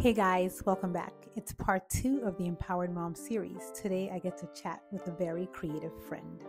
Hey guys, welcome back. It's part two of the Empowered Mom series. Today I get to chat with a very creative friend.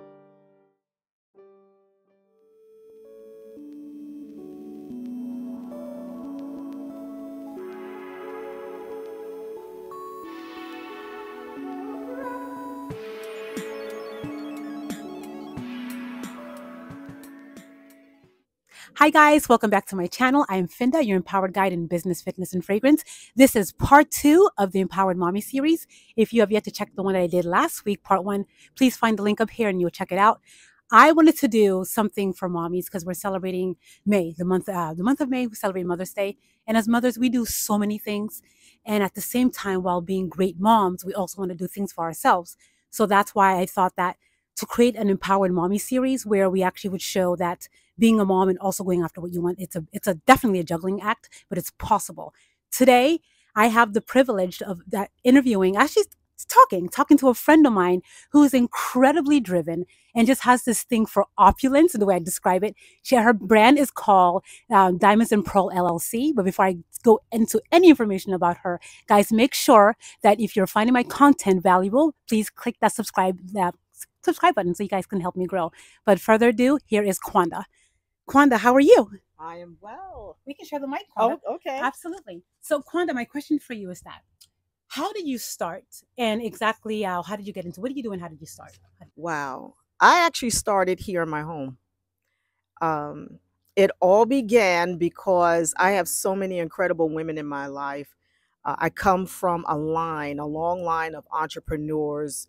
Hi, guys. Welcome back to my channel. I am Finda, your empowered guide in business, fitness, and fragrance. This is part two of the Empowered Mommy series. If you have yet to check the one that I did last week, part one, please find the link up here and you'll check it out. I wanted to do something for mommies because we're celebrating May, the month, uh, the month of May. We celebrate Mother's Day, and as mothers, we do so many things. And at the same time, while being great moms, we also want to do things for ourselves. So that's why I thought that to create an empowered mommy series where we actually would show that being a mom and also going after what you want it's a it's a definitely a juggling act but it's possible. Today i have the privilege of that interviewing actually talking talking to a friend of mine who is incredibly driven and just has this thing for opulence the way i describe it. She her brand is called um, diamonds and pearl llc but before i go into any information about her guys make sure that if you're finding my content valuable please click that subscribe that subscribe button so you guys can help me grow. But further ado here is Quanda Quanda, how are you? I am well. We can share the mic. Quanda. Oh, okay. Absolutely. So, Quanda, my question for you is that how did you start and exactly uh, how did you get into what did you do and how did you start? Wow. I actually started here in my home. Um, it all began because I have so many incredible women in my life. Uh, I come from a line, a long line of entrepreneurs,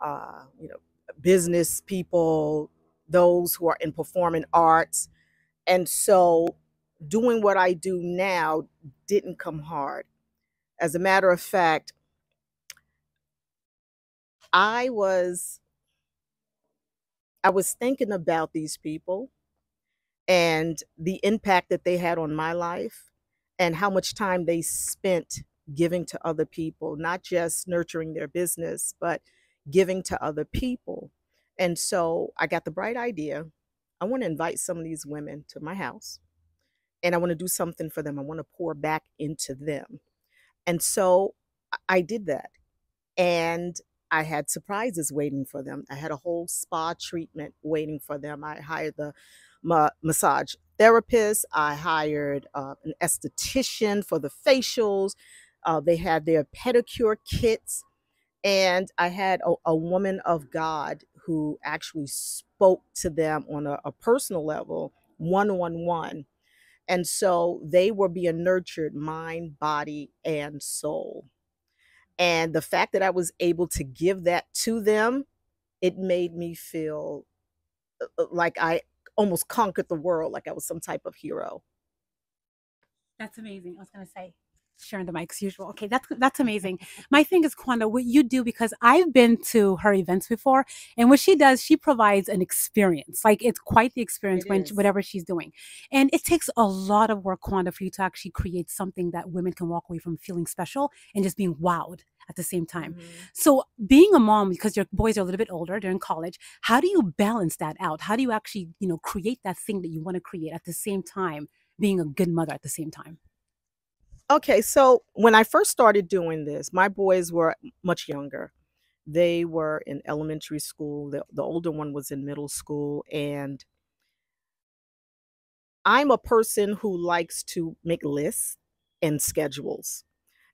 uh, you know, business people, those who are in performing arts, and so doing what I do now didn't come hard. As a matter of fact, I was I was thinking about these people and the impact that they had on my life and how much time they spent giving to other people, not just nurturing their business, but giving to other people. And so I got the bright idea. I want to invite some of these women to my house and I want to do something for them. I want to pour back into them. And so I did that. And I had surprises waiting for them. I had a whole spa treatment waiting for them. I hired the ma- massage therapist. I hired uh, an esthetician for the facials. Uh, they had their pedicure kits. And I had a, a woman of God who actually to them on a, a personal level, one on one. And so they were being nurtured mind, body, and soul. And the fact that I was able to give that to them, it made me feel uh, uh, like I almost conquered the world, like I was some type of hero. That's amazing. I was going to say, sharing the mic as usual. Okay, that's that's amazing. My thing is Quanda, what you do because I've been to her events before, and what she does, she provides an experience. Like it's quite the experience It when is. whatever she's doing, and it takes a lot of work, Quanda, for you to actually create something that women can walk away from feeling special and just being wowed at the same time. Mhm. So, being a mom, because your boys are a little bit older, they're in college, how do you balance that out? How do you actually, you know, create that thing that you want to create at the same time, being a good mother at the same time? Okay, so when I first started doing this, my boys were much younger. They were in elementary school. The, the older one was in middle school. And I'm a person who likes to make lists and schedules.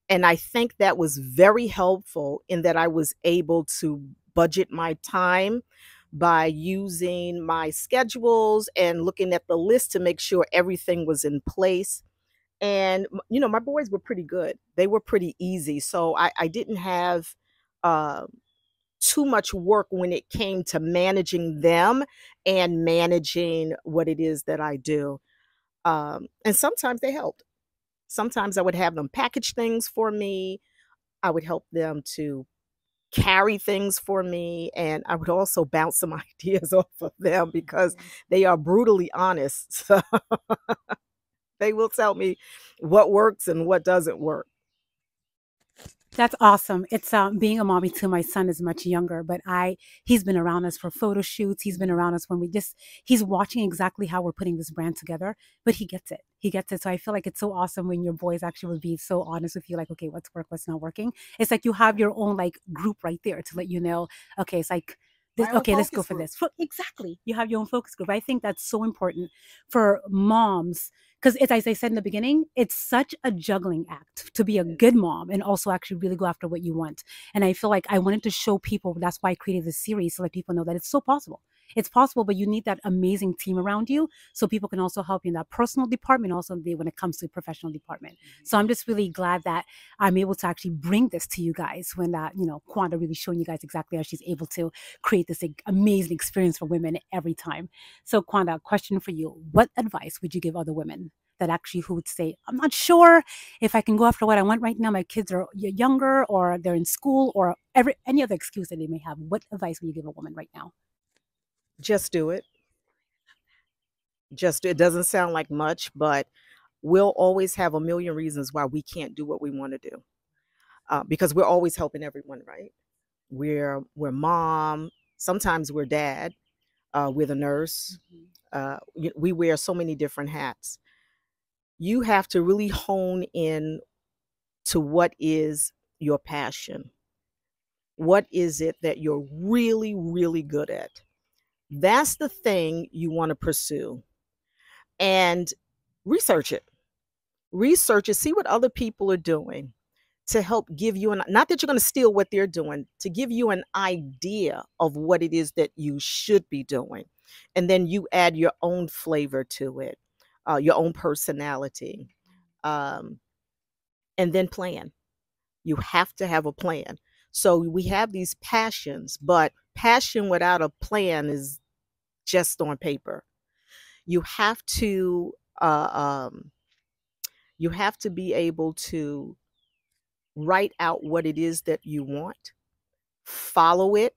And I think that was very helpful in that I was able to budget my time by using my schedules and looking at the list to make sure everything was in place and you know my boys were pretty good. They were pretty easy so i, I didn't have uh, too much work when it came to managing them and managing what it is that i do um, and sometimes they helped. Sometimes i would have them package things for me. I would help them to carry things for me and i would also bounce some ideas off of them because they are brutally honest so they will tell me what works and what doesn't work That's awesome. It's um, being a mommy too. My son is much younger, but I he's been around us for photo shoots. He's been around us when we just he's watching exactly how we're putting this brand together. But he gets it. He gets it. So I feel like it's so awesome when your boys actually would be so honest with you, like, okay, what's work, what's not working. It's like you have your own like group right there to let you know. Okay, it's like this, okay, let's go for group. this. Fo- Exactly. You have your own focus group. I think that's so important for moms because it's as I said in the beginning, it's such a juggling act to be a good mom and also actually really go after what you want. And I feel like I wanted to show people that's why I created this series to let people know that it's so possible. It's possible, but you need that amazing team around you so people can also help you in that personal department, also when it comes to professional department. Mm-hmm. So I'm just really glad that I'm able to actually bring this to you guys when that, you know, Quanda really showing you guys exactly how she's able to create this amazing experience for women every time. So Quanda, question for you. What advice would you give other women that actually who would say, I'm not sure if I can go after what I want right now. My kids are younger or they're in school or every any other excuse that they may have. What advice would you give a woman right now? Just do it. Just it doesn't sound like much, but we'll always have a million reasons why we can't do what we want to do. Uh, because we're always helping everyone, right? We're we're mom, sometimes we're dad, uh, we're the nurse. Uh, we wear so many different hats. You have to really hone in to what is your passion. What is it that you're really, really good at? That's the thing you want to pursue and research it. Research it, see what other people are doing to help give you an not that you're going to steal what they're doing, to give you an idea of what it is that you should be doing. And then you add your own flavor to it, uh, your own personality. Um, and then plan. You have to have a plan. So we have these passions, but passion without a plan is just on paper. You have to uh, um, you have to be able to write out what it is that you want, follow it,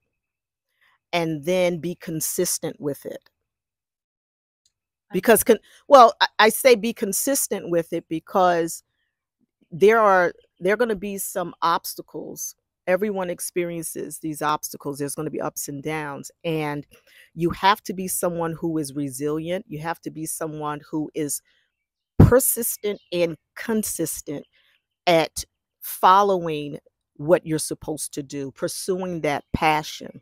and then be consistent with it. Because, con- well, I, I say be consistent with it because there are there are going to be some obstacles. Everyone experiences these obstacles. There's going to be ups and downs, and you have to be someone who is resilient. You have to be someone who is persistent and consistent at following what you're supposed to do, pursuing that passion.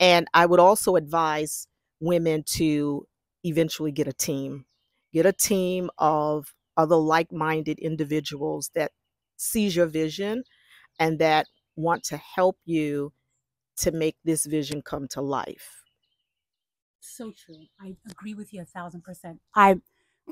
And I would also advise women to eventually get a team, get a team of other like minded individuals that sees your vision and that want to help you to make this vision come to life. So true. I agree with you a thousand percent. I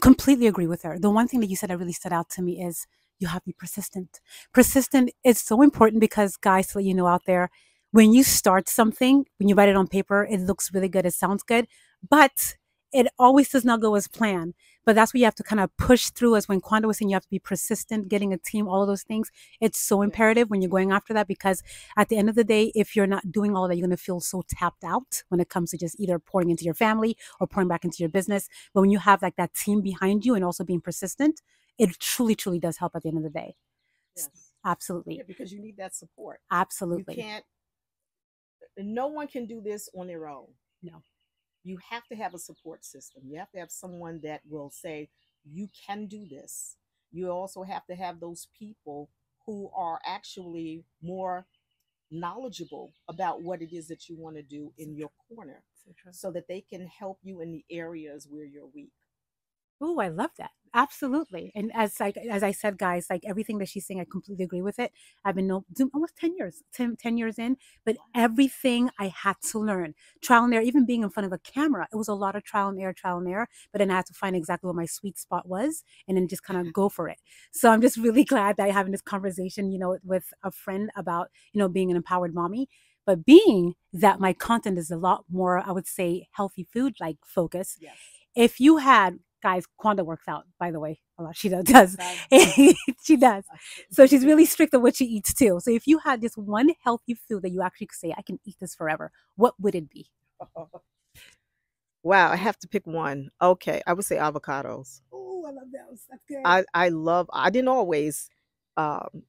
completely agree with her. The one thing that you said that really stood out to me is you have to be persistent. Persistent is so important because, guys, to let you know out there, when you start something, when you write it on paper, it looks really good, it sounds good, but it always does not go as planned. But that's what you have to kind of push through. As when Quanda was saying, you have to be persistent, getting a team, all of those things. It's so imperative when you're going after that because at the end of the day, if you're not doing all that, you're going to feel so tapped out when it comes to just either pouring into your family or pouring back into your business. But when you have like that team behind you and also being persistent, it truly, truly does help at the end of the day. Yes. Absolutely. Yeah, because you need that support. Absolutely. You can't, no one can do this on their own. No. You have to have a support system. You have to have someone that will say, you can do this. You also have to have those people who are actually more knowledgeable about what it is that you want to do in your corner So so that they can help you in the areas where you're weak. Oh, I love that. Absolutely. And as like as I said, guys, like everything that she's saying, I completely agree with it. I've been no, almost 10 years, 10, 10 years in, but everything I had to learn. Trial and error, even being in front of a camera, it was a lot of trial and error, trial and error. But then I had to find exactly what my sweet spot was and then just kind of go for it. So I'm just really glad that I'm having this conversation, you know, with a friend about, you know, being an empowered mommy. But being that my content is a lot more, I would say, healthy food like focus, Yes. if you had guys Quanda works out by the way a lot she does she does so she's really strict on what she eats too so if you had this one healthy food that you actually could say i can eat this forever what would it be wow, I have to pick one. Okay, I would say avocados. oh i love those that's good I I love. I didn't always. Um,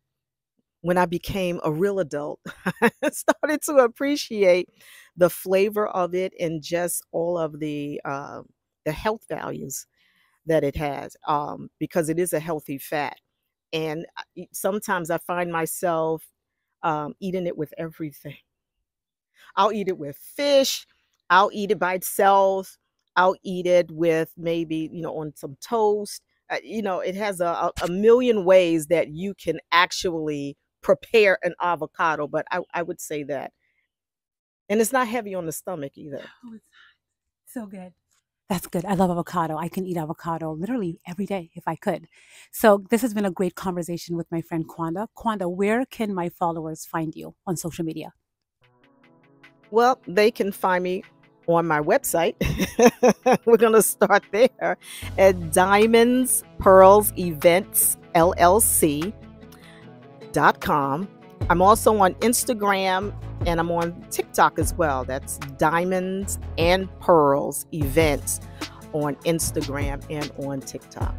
when I became a real adult, I started to appreciate the flavor of it and just all of the uh, the health values that it has um, because it is a healthy fat. And sometimes I find myself um, eating it with everything. I'll eat it with fish. I'll eat it by itself. I'll eat it with maybe, you know, on some toast. Uh, you know, it has a, a million ways that you can actually prepare an avocado, but I, I would say that. And it's not heavy on the stomach either. Oh, it's so good. That's good. I love avocado. I can eat avocado literally every day if I could. So this has been a great conversation with my friend Quanda. Quanda, where can my followers find you on social media? Well, they can find me on my website. We're going to start there at Diamonds Pearls Events LLC.com. I'm also on Instagram and I'm on TikTok as well. That's Diamonds and Pearls Events on Instagram and on TikTok.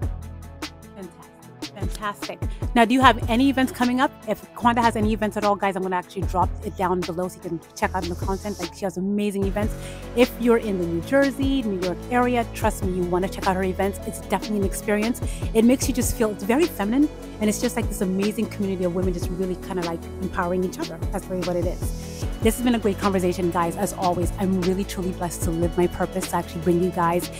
Fantastic. Now, do you have any events coming up? If Quanda has any events at all, guys, I'm going to actually drop it down below so you can check out the content. Like, she has amazing events. If you're in the New Jersey, New York area, trust me, you want to check out her events. It's definitely an experience. It makes you just feel, it's very feminine. And it's just like this amazing community of women just really kind of like empowering each other. That's really what it is. This has been a great conversation, guys. As always, I'm really, truly blessed to live my purpose to actually bring you guys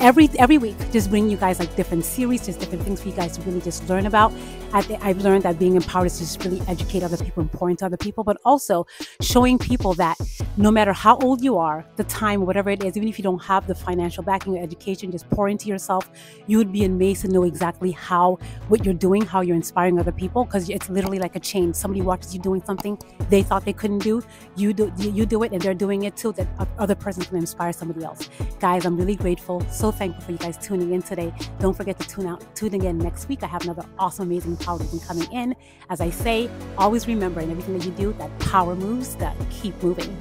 every every week just bring you guys like different series just different things for you guys to really just learn about I have learned that being empowered is just really educate other people pour into other people but also showing people that no matter how old you are the time whatever it is even if you don't have the financial backing or education just pour into yourself you would be amazed to know exactly how what you're doing how you're inspiring other people because it's literally like a chain somebody watches you doing something they thought they couldn't do you do you do it and they're doing it too that other person can inspire somebody else guys i'm really grateful so thankful for you guys tuning in today. Don't forget to tune out, tune in next week. I have another awesome, amazing power coming in. As I say, always remember in everything that you do that power moves, that keep moving.